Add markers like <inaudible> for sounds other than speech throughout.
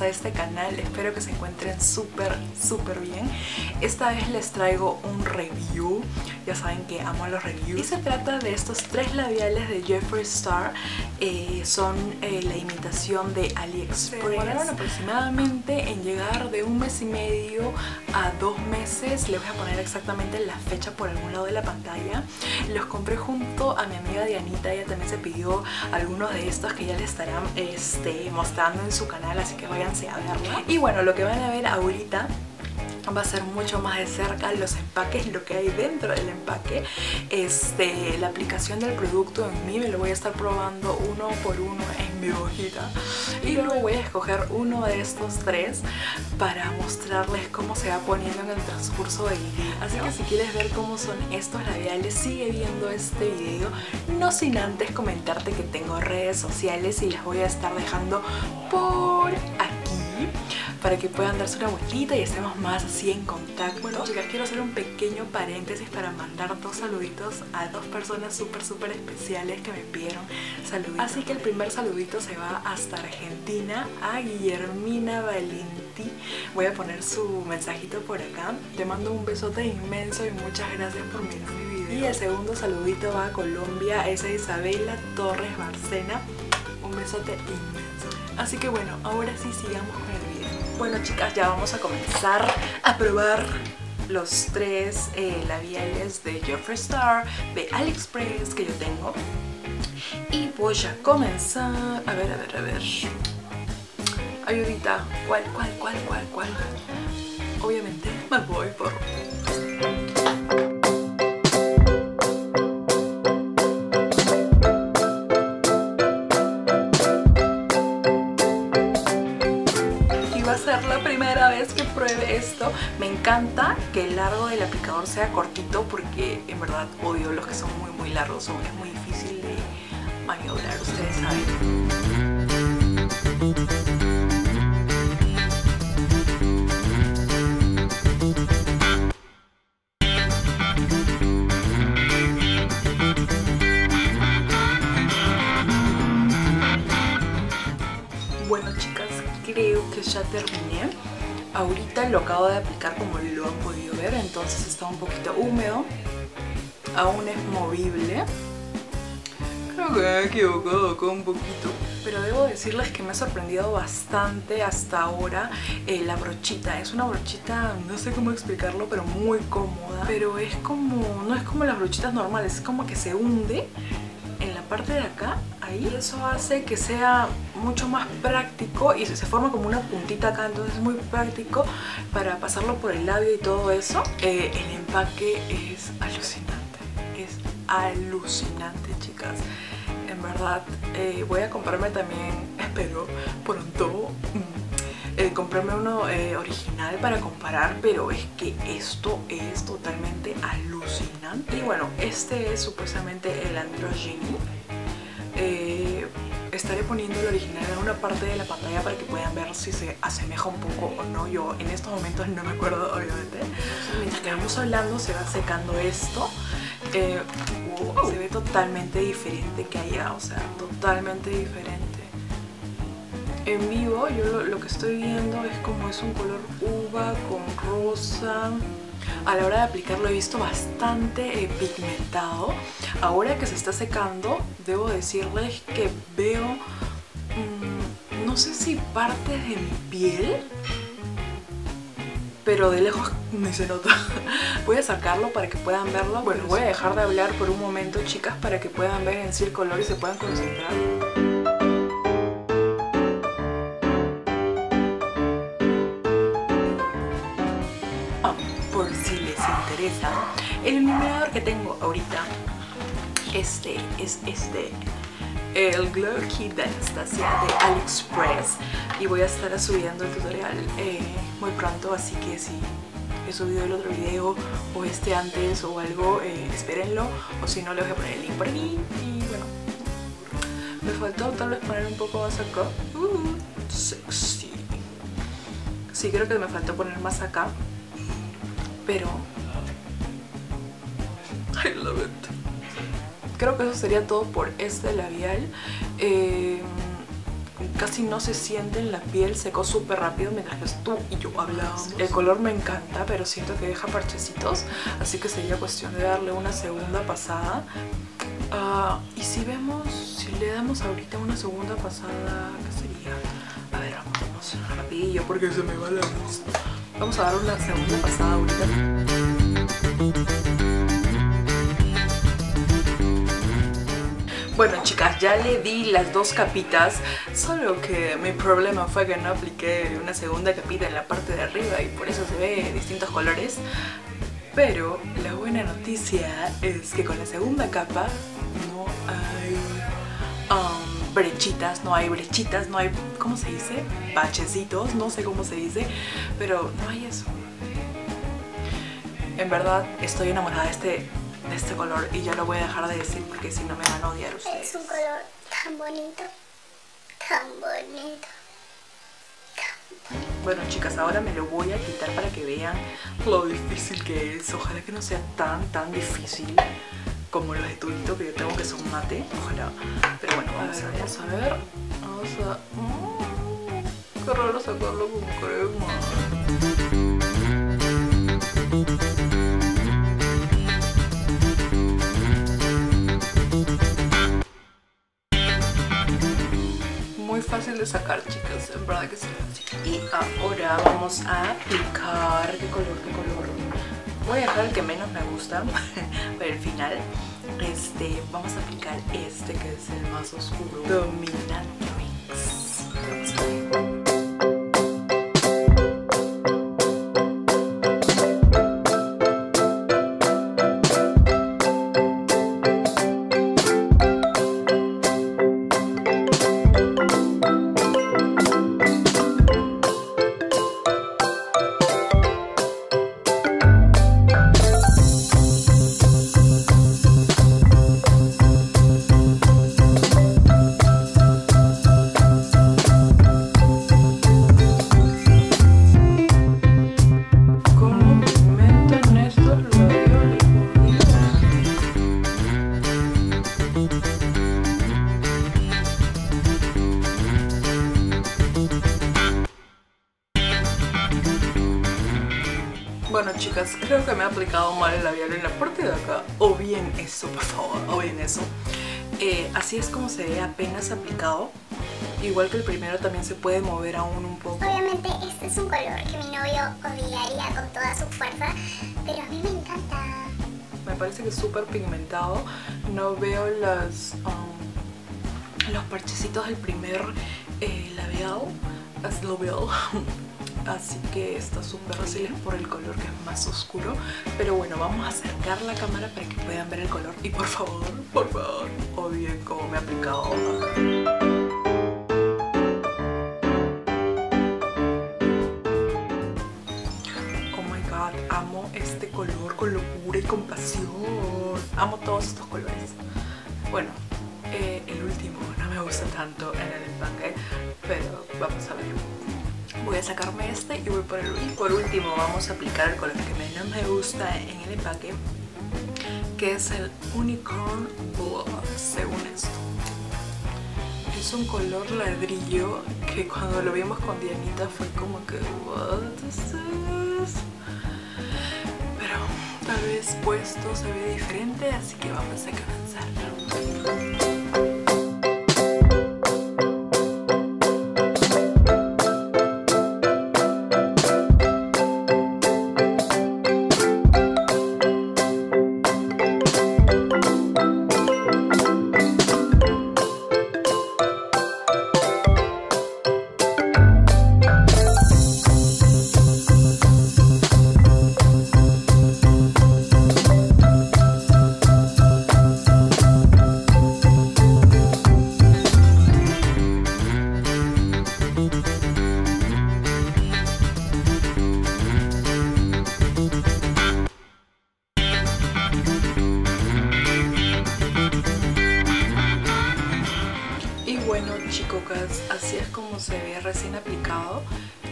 a este canal, espero que se encuentren súper súper bien. Esta vez les traigo un review, ya saben que amo los reviews. Y se trata de estos tres labiales de Jeffree Star eh, Son eh, la imitación de AliExpress. Demoraron aproximadamente en llegar de un mes y medio a dos meses. Les voy a poner exactamente la fecha por algún lado de la pantalla. Los compré junto a mi amiga Dianita, ella también se pidió algunos de estos que ya les estarán este, mostrando en su canal, así que váyanse a verla. Y bueno, lo que van a ver ahorita va a ser mucho más de cerca los empaques, lo que hay dentro del empaque. Este, la aplicación del producto en mí, me lo voy a estar probando uno por uno en mi hojita. Y luego voy a escoger uno de estos tres para mostrarles cómo se va poniendo en el transcurso del video así que si quieres ver cómo son estos labiales sigue viendo este video. No sin antes comentarte que tengo redes sociales y las voy a estar dejando por aquí para que puedan darse una vueltita y estemos más así en contacto. Bueno chicas, quiero hacer un pequeño paréntesis para mandar dos saluditos a dos personas súper súper especiales que me pidieron saluditos. Así que el primer saludito se va hasta Argentina a Guillermina Valenti. Voy a poner su mensajito por acá. Te mando un besote inmenso y muchas gracias por mirar mi video. Y el segundo saludito va a Colombia, es a Isabela Torres Barcena. Un besote inmenso. Así que bueno, ahora sí sigamos con el video. Bueno chicas, ya vamos a comenzar a probar los tres eh, labiales de Jeffree Star de AliExpress que yo tengo. Y voy a comenzar... A ver, a ver, a ver. Ayudita. ¿Cuál, cuál, cuál, cuál, cuál? Obviamente me voy por Me encanta que el largo del aplicador sea cortito porque en verdad odio los que son muy muy largos. Es muy difícil de maniobrar, ustedes saben. Bueno chicas, creo que ya terminé Ahorita lo acabo de aplicar como lo han podido ver, entonces está un poquito húmedo. Aún es movible. Creo que me he equivocado acá un poquito. Pero debo decirles que me ha sorprendido bastante hasta ahora eh, la brochita. Es una brochita, no sé cómo explicarlo, pero muy cómoda. Pero es como, no es como las brochitas normales, es como que se hunde parte de acá y eso hace que sea mucho más práctico y se forma como una puntita acá entonces es muy práctico para pasarlo por el labio y todo eso. Eh, el empaque es alucinante es alucinante chicas. En verdad eh, voy a comprarme también <laughs> espero pronto mm, eh, comprarme uno original para comparar pero es que esto es totalmente alucinante. Y bueno este es supuestamente el Androgyny. eh, estaré poniendo el original en una parte de la pantalla para que puedan ver si se asemeja un poco o no. Yo en estos momentos no me acuerdo, obviamente. Mientras que vamos hablando, se va secando esto. Eh, se ve totalmente diferente que allá, o sea, totalmente diferente. En vivo, yo lo, lo que estoy viendo es como es un color uva con rosa a la hora de aplicarlo he visto bastante eh, pigmentado. Ahora que se está secando, debo decirles que veo, mm, no sé si parte de mi piel, pero de lejos <laughs> ni se nota. voy a sacarlo para que puedan verlo. Bueno, voy a dejar de hablar por un momento, chicas, para que puedan ver en sí el color y se puedan concentrar. El iluminador que tengo ahorita este es este el Glow Kit de Anastasia de AliExpress. Y voy a estar subiendo el tutorial eh, muy pronto así que si he subido el otro video o este antes o algo eh, espérenlo. O si no les voy a poner el link por aquí. Y bueno me faltó tal vez poner un poco más acá. Uh, sexy. Sí creo que me faltó poner más acá. Pero I love it. Creo que eso sería todo por este labial. Eh, casi no se siente en la piel, secó súper rápido mientras que tú y yo hablábamos. El color me encanta, pero siento que deja parchecitos, así que sería cuestión de darle una segunda pasada. Ah, y si vemos, si le damos ahorita una segunda pasada, ¿qué sería? A ver, vamos rapidillo porque se me va la luz. Vamos a dar una segunda pasada ahorita. Bueno chicas, ya le di las dos capitas, solo que mi problema fue que no apliqué una segunda capita en la parte de arriba y por eso se ve distintos colores. Pero la buena noticia es que con la segunda capa no hay um, brechitas, no hay brechitas, no hay, ¿cómo se dice? Bachecitos, no sé cómo se dice, pero no hay eso. En verdad estoy enamorada de este de este color y ya lo voy a dejar de decir porque si no me van a odiar ustedes. Es un color tan bonito, tan bonito. Bueno chicas, ahora me lo voy a quitar para que vean lo difícil que es. Ojalá que no sea tan tan difícil como los de Turito que yo tengo que son mate. Ojalá. Pero bueno, vamos a ver. Vamos a ver. Vamos a... Mm, qué raro sacarlo con crema. Fácil de sacar chicas, en verdad que sí Y ahora vamos a aplicar, ¿qué color, qué color? Voy a dejar el que menos me gusta <laughs> para el final este, vamos a aplicar este que es el más oscuro Dominatrix Bueno chicas, creo que me he aplicado mal el labial en la parte de acá. O bien eso, por favor, o bien eso. Eh, Así es como se ve apenas aplicado. Igual que el primero también se puede mover aún un poco. Obviamente este es un color que mi novio odiaría con toda su fuerza Pero a mí me encanta. Me parece que es súper pigmentado. No veo las, um, los parchecitos del primer eh, labial. Labial <laughs> así que está súper fácil por el color que es más oscuro. Pero bueno vamos a acercar la cámara para que puedan ver el color. Y por favor, por favor, odien cómo me he aplicado oh my god, amo este color con locura y compasión. Amo todos estos colores. Bueno, eh, el último no me gusta tanto en el empaque pero vamos a ver a sacarme este y voy por el último. Por último vamos a aplicar el color que menos me gusta en el empaque que es el Unicorn Blush según esto. Es un color ladrillo que cuando lo vimos con Dianita fue como que? Pero tal vez puesto se ve diferente así que vamos a comenzar. Así es como se ve recién aplicado.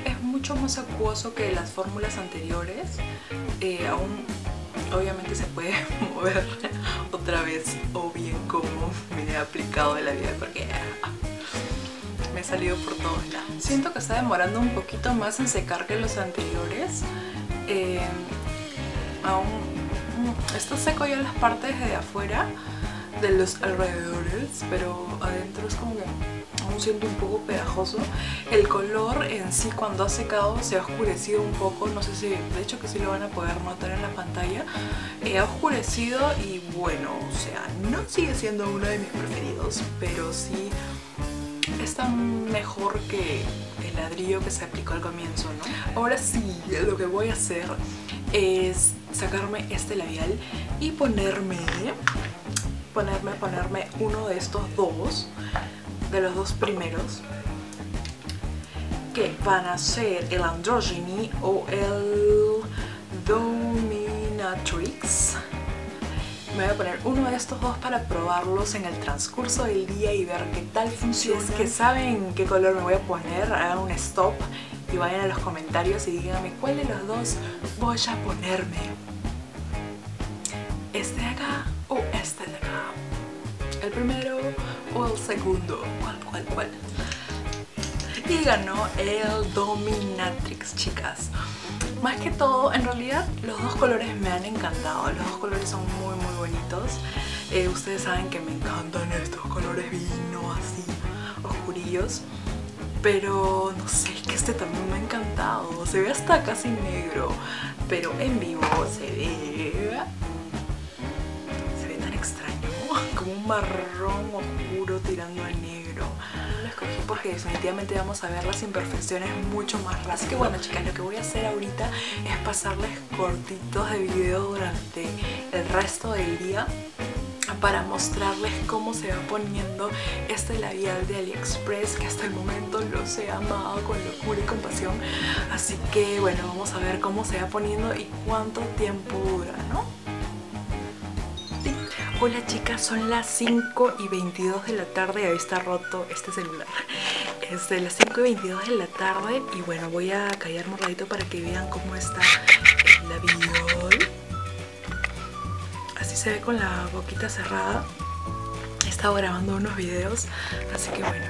Es mucho más acuoso que las fórmulas anteriores. Eh, aún obviamente se puede <laughs> mover otra vez o bien como me he aplicado de la vida porque ah, me he salido por todos lados. Siento que está demorando un poquito más en secar que los anteriores. Eh, aún mm, está seco ya las partes de afuera de los alrededores, pero adentro es como que aún siento un poco pegajoso. El color en sí cuando ha secado se ha oscurecido un poco, no sé si, de hecho que sí lo van a poder notar en la pantalla. Eh, ha oscurecido y bueno, o sea, no sigue siendo uno de mis preferidos, pero sí está mejor que el ladrillo que se aplicó al comienzo, ¿no? Ahora sí, lo que voy a hacer es sacarme este labial y ponerme ponerme, ponerme uno de estos dos, de los dos primeros, que van a ser el Androgyny o el Dominatrix. Me voy a poner uno de estos dos para probarlos en el transcurso del día y ver qué tal funciona. Si es que saben qué color me voy a poner, hagan un stop y vayan a los comentarios y díganme cuál de los dos voy a ponerme. Este de acá o este de acá. El primero o el segundo. ¿Cuál, cuál, cuál? Y ganó el Dominatrix, chicas. Más que todo, en realidad los dos colores me han encantado. Los dos colores son muy muy bonitos. Eh, ustedes saben que me encantan estos colores vino así, oscurillos. Pero no sé, es que este también me ha encantado. Se ve hasta casi negro. Pero en vivo se ve un marrón oscuro tirando a negro. Lo escogí porque definitivamente vamos a ver las imperfecciones mucho más rápido. Así que bueno chicas, lo que voy a hacer ahorita es pasarles cortitos de video durante el resto del día para mostrarles cómo se va poniendo este labial de AliExpress que hasta el momento los he amado con locura y compasión así que bueno vamos a ver cómo se va poniendo y cuánto tiempo dura ¿no? Hola chicas, son las 5 y 22 de la tarde, ahí está roto este celular. Es de las 5 y 22 de la tarde y bueno, voy a callarme un ratito para que vean cómo está el labial Así se ve con la boquita cerrada. He estado grabando unos videos, así que bueno.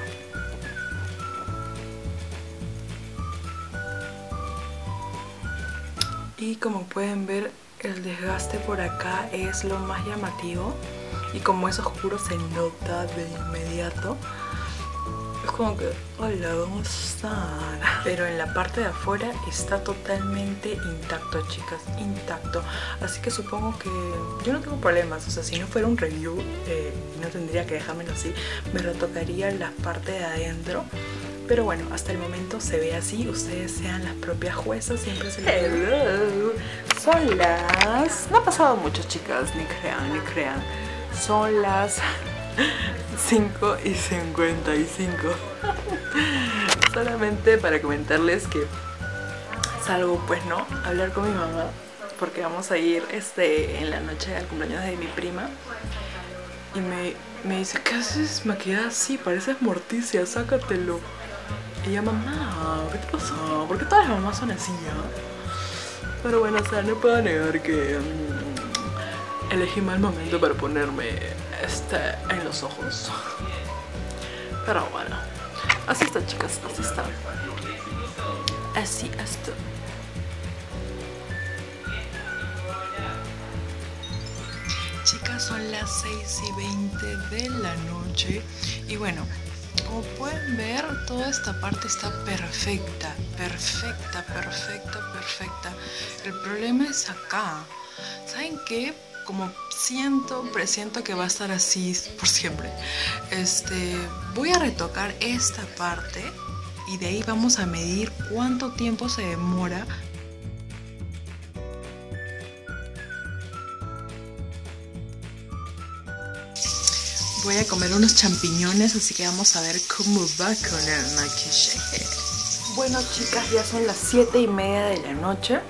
Y como pueden ver el desgaste por acá es lo más llamativo y como es oscuro se nota de inmediato es como que hola ¿cómo están? pero en la parte de afuera está totalmente intacto chicas intacto así que supongo que yo no tengo problemas o sea si no fuera un review eh, no tendría que dejármelo así me retocaría la parte de adentro pero bueno, hasta el momento se ve así. Ustedes sean las propias juezas, siempre se Hello. Son las... No ha pasado mucho, chicas, ni crean, ni crean. Son las <laughs> 5 y 55. <laughs> Solamente para comentarles que salgo, pues, ¿no? A hablar con mi mamá. Porque vamos a ir este, en la noche al cumpleaños de mi prima. Y me, me dice, ¿qué haces maquillada así? Pareces morticia, sácatelo. Y yo, mamá, ¿qué te pasó? Porque todas las mamás son así, ¿no? Pero bueno, o sea, no puedo negar que mm, elegí mal momento para ponerme este en los ojos. Pero bueno, así está, chicas, así está. Así está. Chicas, son las 6 y 20 de la noche. Y bueno, como pueden ver, toda esta parte está perfecta, perfecta, perfecta, perfecta. El problema es acá. ¿Saben qué? Como siento, presiento que va a estar así por siempre. Este, voy a retocar esta parte y de ahí vamos a medir cuánto tiempo se demora voy a comer unos champiñones, así que vamos a ver cómo va con el maquillaje. Bueno chicas, ya son las 7 y media de la noche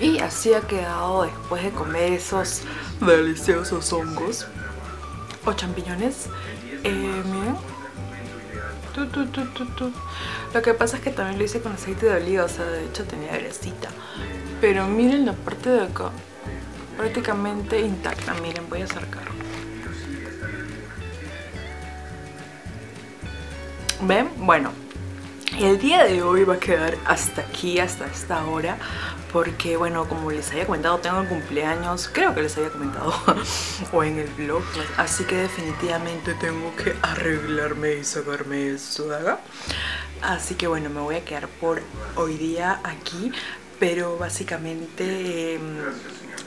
y así ha quedado después de comer esos deliciosos hongos o champiñones. Eh, miren. Lo que pasa es que también lo hice con aceite de oliva, o sea, de hecho tenía grasita. Pero miren la parte de acá, prácticamente intacta. Miren, voy a acercar. ¿Ven? Bueno, el día de hoy va a quedar hasta aquí, hasta esta hora porque bueno, como les había comentado, tengo el cumpleaños, creo que les había comentado, <laughs> o en el vlog, así que definitivamente tengo que arreglarme y sacarme esto de. Así que bueno, me voy a quedar por hoy día aquí, pero básicamente... Em,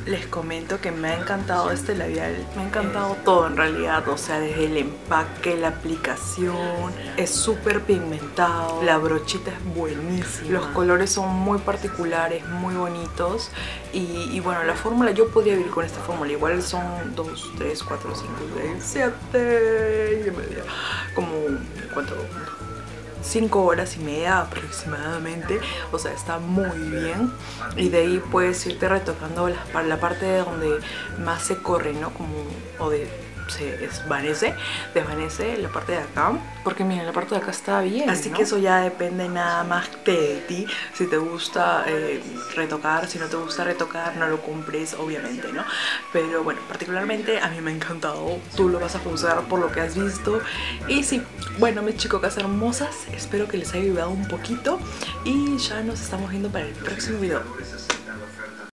les comento que me ha encantado este labial, me ha encantado todo en realidad, o sea, desde el empaque, la aplicación, es súper pigmentado, la brochita es buenísima, los colores son muy particulares, muy bonitos y, bueno, la fórmula, yo podía vivir con esta fórmula, igual son 2, 3, 4, 5, 6, 7 y media, como, ¿cuánto? 5 horas y media aproximadamente, o sea, está muy bien. Y de ahí puedes irte retocando la, la parte donde más se corre, ¿no? Como, o de se desvanece, desvanece la parte de acá, porque miren, la parte de acá está bien. Así que eso ya depende nada más de ti, si te gusta eh, retocar, si no te gusta retocar, no lo compres, obviamente, ¿no? Pero bueno, particularmente a mí me ha encantado, tú lo vas a juzgar por lo que has visto. Y sí, bueno, mis chicos hermosas, espero que les haya ayudado un poquito y ya nos estamos viendo para el próximo video.